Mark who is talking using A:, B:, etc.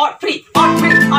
A: or free or free